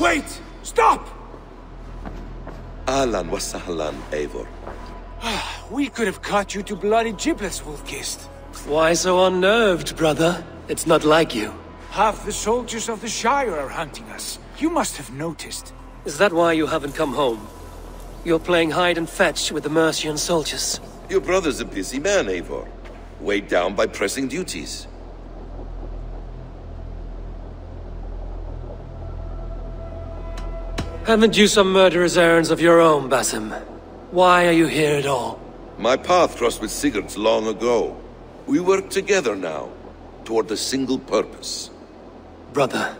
Wait! Stop! Ahlan wa sahlan, Eivor. We could have cut you to bloody giblets, Wolf-Kissed. Why so unnerved, brother? It's not like you. Half the soldiers of the Shire are hunting us. You must have noticed. Is that why you haven't come home? You're playing hide and fetch with the Mercian soldiers. Your brother's a busy man, Eivor. Weighed down by pressing duties. Haven't you some murderous errands of your own, Basim? Why are you here at all? My path crossed with Sigurd's long ago. We work together now, toward a single purpose. Brother,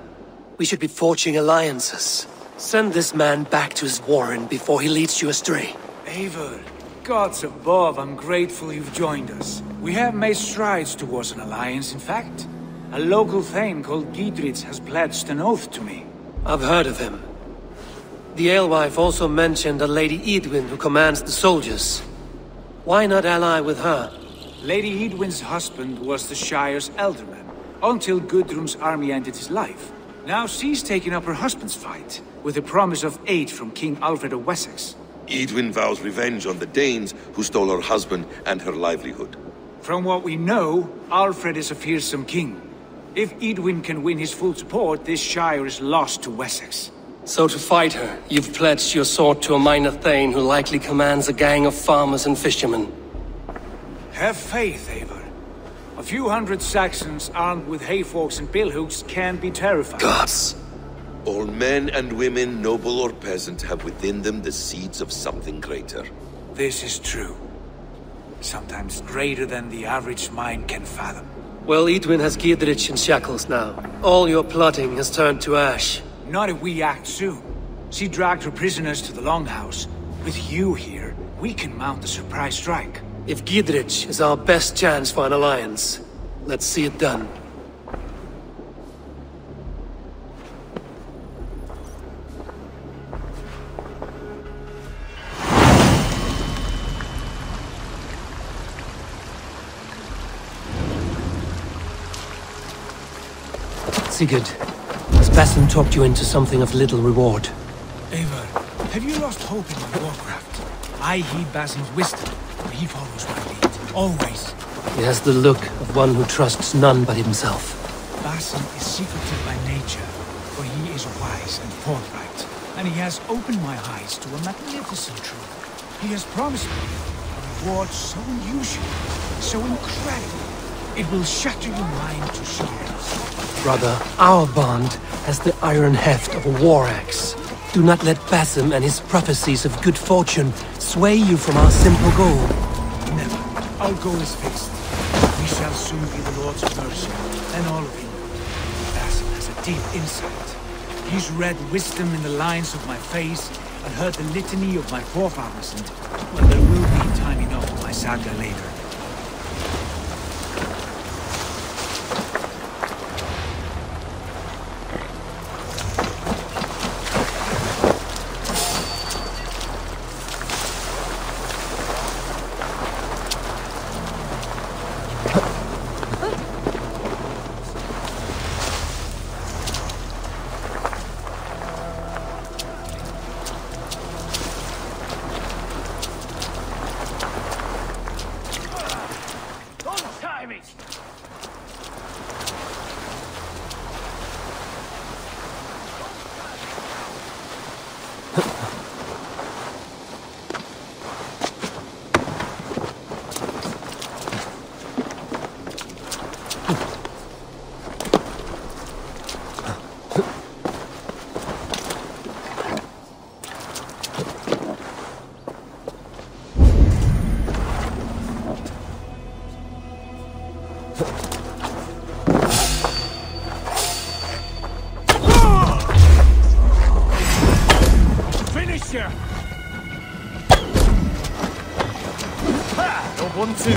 we should be forging alliances. Send this man back to his warren before he leads you astray. Eivor, gods above, I'm grateful you've joined us. We have made strides towards an alliance, in fact. A local thane called Gidritz has pledged an oath to me. I've heard of him. The alewife also mentioned a Lady Eadwyn who commands the soldiers. Why not ally with her? Lady Eadwyn's husband was the Shire's ealdorman, until Guthrum's army ended his life. Now she's taken up her husband's fight, with the promise of aid from King Alfred of Wessex. Eadwyn vows revenge on the Danes who stole her husband and her livelihood. From what we know, Alfred is a fearsome king. If Eadwyn can win his full support, this Shire is lost to Wessex. So to fight her, you've pledged your sword to a minor thane who likely commands a gang of farmers and fishermen. Have faith, Eivor. A few hundred Saxons armed with hayforks and billhooks can be terrifying. Gods! All men and women, noble or peasant, have within them the seeds of something greater. This is true. Sometimes greater than the average mind can fathom. Well, Eadwyn has Giedrich in shackles now. All your plotting has turned to ash. Not if we act soon. She dragged her prisoners to the Longhouse. With you here, we can mount a surprise strike. If Giedrich is our best chance for an alliance, let's see it done. Sigurd, has Basim talked you into something of little reward? Eivor, have you lost hope in warcraft? I heed Basim's wisdom, but he follows my lead. Always. He has the look of one who trusts none but himself. Basim is secretive by nature, for he is wise and forthright, and he has opened my eyes to a magnificent truth. He has promised me a reward so unusual, so incredible, it will shatter your mind to shards. Brother, our bond has the iron heft of a war axe. Do not let Basim and his prophecies of good fortune sway you from our simple goal. Never. Our goal is fixed. We shall soon be the Lords of Mercia, and all of England. Basim has a deep insight. He's read wisdom in the lines of my face, and heard the litany of my forefathers, and, well, there will be time enough for my saga later. Here! Ha! No one two.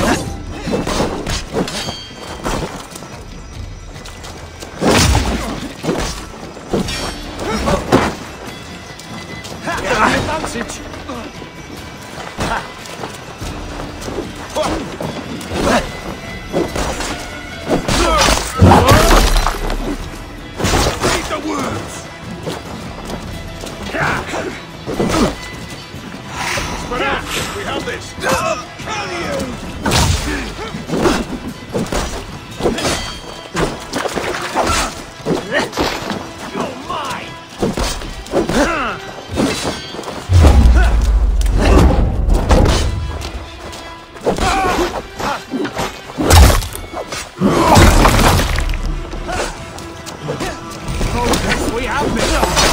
we have been.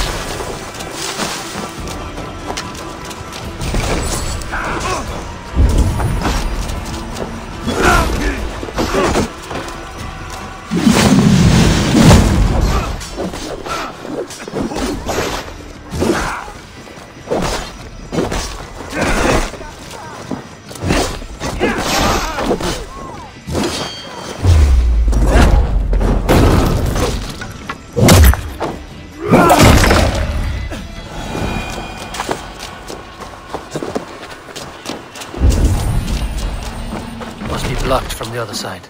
Locked from the other side.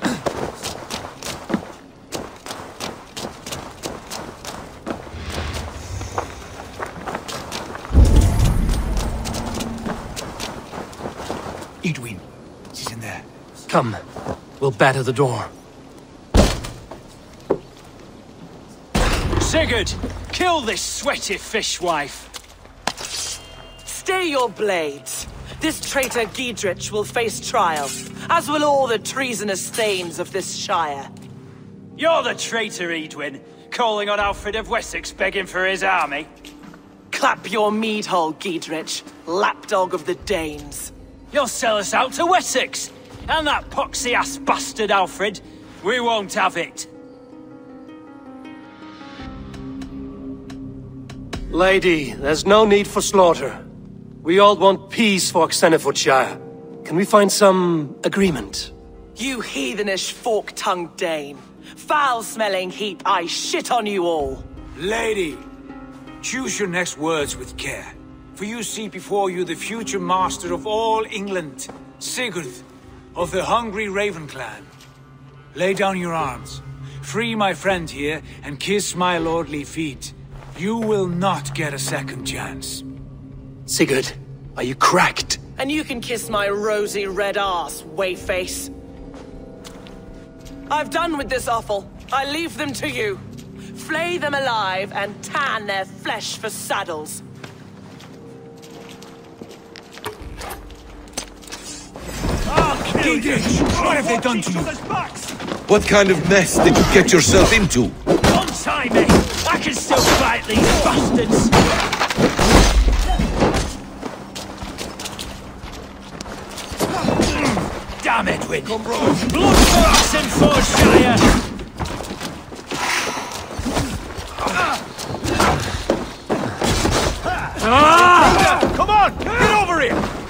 Eadwyn, she's in there. Come, we'll batter the door. Sigurd, kill this sweaty fishwife. Stay your blades. This traitor Giedrich will face trial, as will all the treasonous thanes of this shire. You're the traitor, Eadwyn, calling on Alfred of Wessex begging for his army. Clap your mead hole, Giedrich, lapdog of the Danes. You'll sell us out to Wessex, and that poxy-ass bastard Alfred. We won't have it. Lady, there's no need for slaughter. We all want peace for Oxenfordshire. Can we find some agreement? You heathenish fork-tongued Dane. Foul-smelling heap, I shit on you all. Lady, choose your next words with care. For you see before you the future master of all England, Sigurd, of the hungry Raven clan. Lay down your arms. Free my friend here and kiss my lordly feet. You will not get a second chance. Sigurd, are you cracked? And you can kiss my rosy red ass, wayface. I've done with this offal. I leave them to you. Flay them alive and tan their flesh for saddles. Giedrich, what have they done to you? What kind of mess did you get yourself into? Untie me! Eh? I can still fight these bastards! Damn Eadwyn! Blood for Oxenfordshire! Come on! Get over here!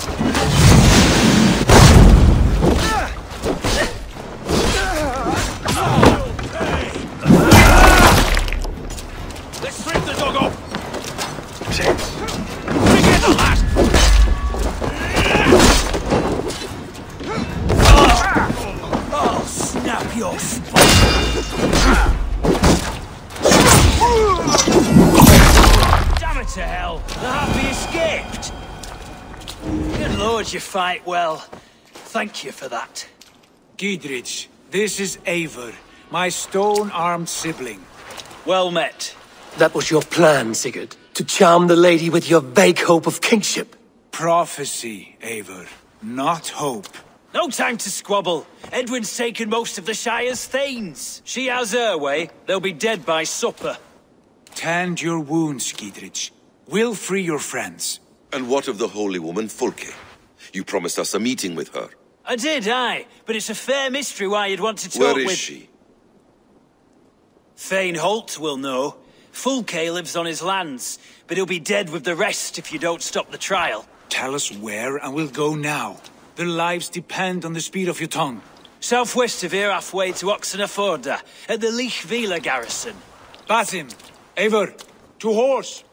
Good lord, you fight well. Thank you for that. Giedrich, this is Eivor, my stone-armed sibling. Well met. That was your plan, Sigurd. To charm the lady with your vague hope of kingship. Prophecy, Eivor, not hope. No time to squabble. Eadwyn's taken most of the Shire's thanes. She has her way. They'll be dead by supper. Tend your wounds, Giedrich. We'll free your friends. And what of the holy woman Fulke? You promised us a meeting with her. I did, aye. But it's a fair mystery why you'd want to talk Where is with... she? Thane Holt will know. Fulke lives on his lands, but he'll be dead with the rest if you don't stop the trial. Tell us where, and we'll go now. Their lives depend on the speed of your tongue. Southwest of here, halfway to Oxenaforda, at the Leich Vila garrison. Basim, Eivor, to horse!